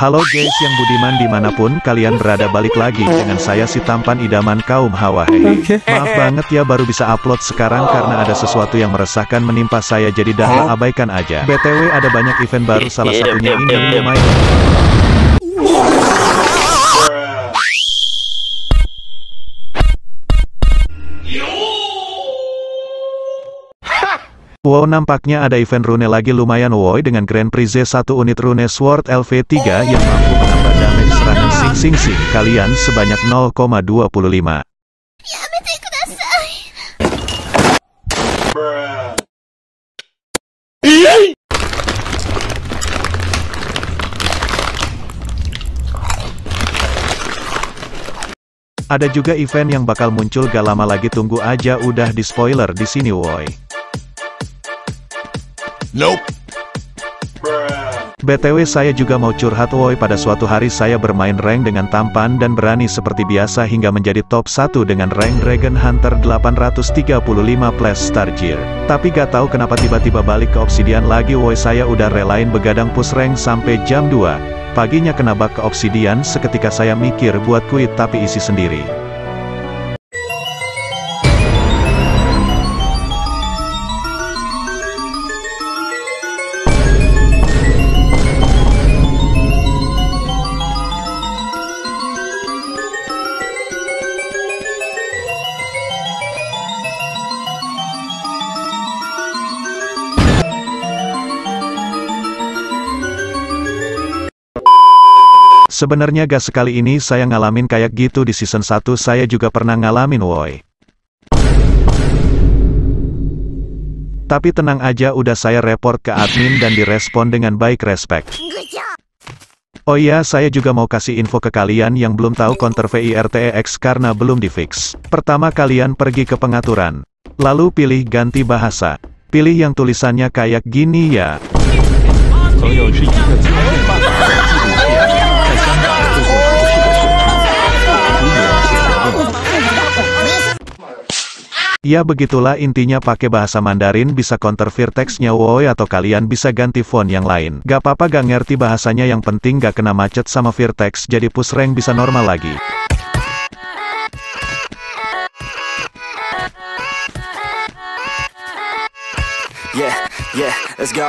Halo guys yang budiman di mana pun kalian berada balik lagi dengan saya si tampan idaman kaum hawa hehe. Maaf banget ya baru bisa upload sekarang karena ada sesuatu yang meresahkan menimpa saya jadi dah abaikan aja. BTW ada banyak event baru salah satunya ini lumayan. Wow nampaknya ada event rune lagi lumayan woi dengan Grand Prix Z1 unit rune Sword LV3 yang mampu menambah damage serangan Sing Sing Sing kalian sebanyak 0,25. Ada juga event yang bakal muncul gak lama lagi tunggu aja udah di spoiler di sini woi. Nope. BTW saya juga mau curhat woi pada suatu hari saya bermain rank dengan tampan dan berani seperti biasa hingga menjadi top 1 dengan rank Dragon Hunter 835 plus star gear. Tapi gak tahu kenapa tiba-tiba balik ke Obsidian lagi woi saya udah relain begadang push rank sampai jam 2. Paginya kena bug ke Obsidian seketika saya mikir buat quit tapi isi sendiri. Sebenarnya gak sekali ini saya ngalamin kayak gitu di season 1 saya juga pernah ngalamin woi. Tapi tenang aja udah saya report ke admin dan direspon dengan baik respect. Oh iya saya juga mau kasih info ke kalian yang belum tahu counter VIRTEX karena belum difix. Pertama kalian pergi ke pengaturan. Lalu pilih ganti bahasa. Pilih yang tulisannya kayak gini ya. Ya begitulah intinya pakai bahasa Mandarin bisa counter Virtex-nya woi atau kalian bisa ganti font yang lain. Gak apa-apa gak ngerti bahasanya yang penting gak kena macet sama Virtex jadi push rank bisa normal lagi. Yeah, yeah, let's go.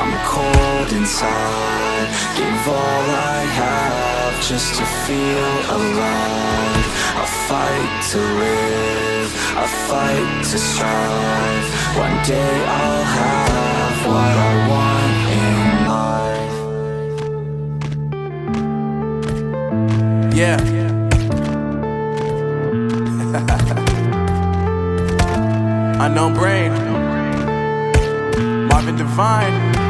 I'm cold inside. Give all I have just to feel alive. I fight to live. I fight to strive. One day I'll have what I want in life. Yeah. Unknown brain. Marvin Devine.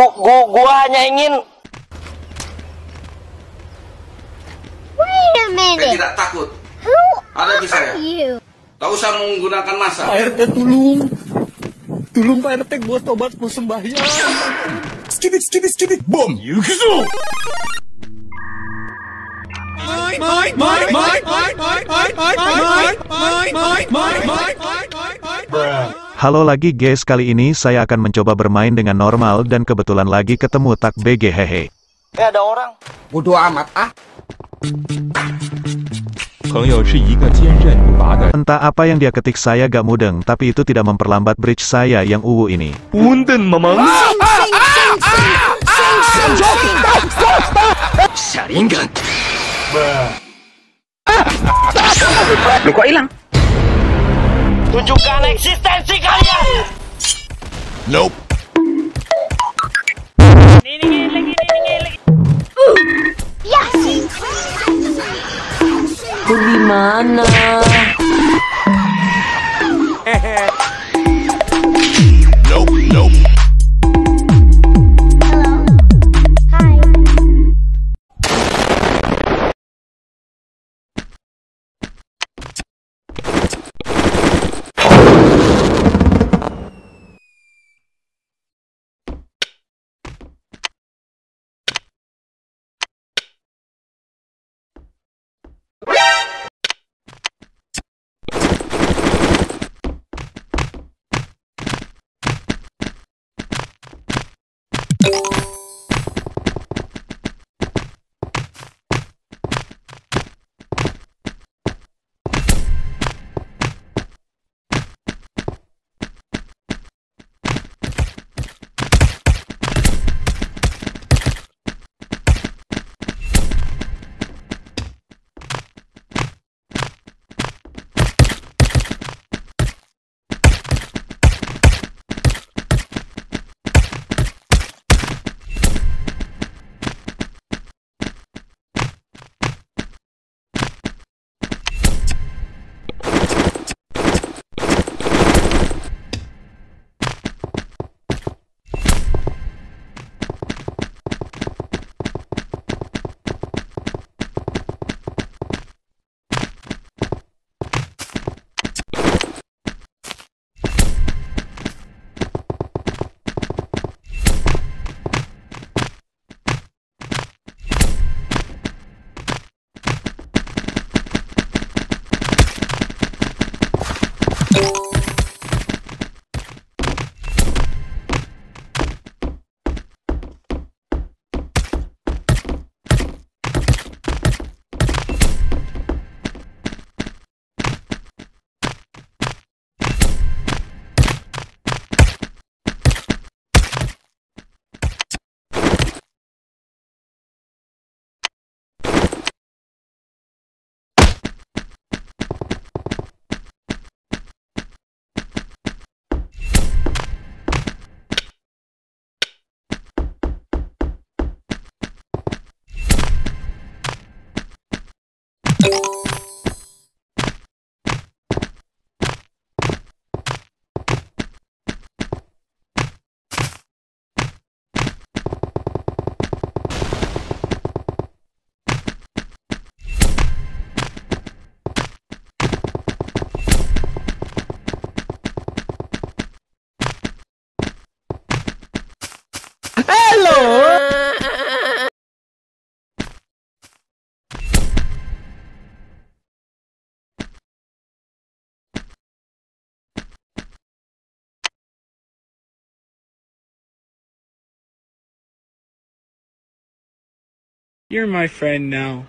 Gua, gua, gua hanya ingin Wait a Saya tidak takut. Who saya. are you? Tak usah menggunakan masa. RT tulung Tulung Pak RT gua tobat gua sembahyang Skibit skibit skibit Bom Yukizo Halo lagi guys kali ini saya akan mencoba bermain dengan normal dan kebetulan lagi ketemu tak BG hehe. Eh ada orang. Bodoh amat ah. Entah apa yang dia ketik saya gak mudeng tapi itu tidak memperlambat bridge saya yang uwu ini. Unden memang. Sharingan. Lu kok hilang? Tunjukkan eksistensi kalian. Nope. Ini ini lagi ini lagi. Uh. Ya sih. Tuh di mana? You're my friend now.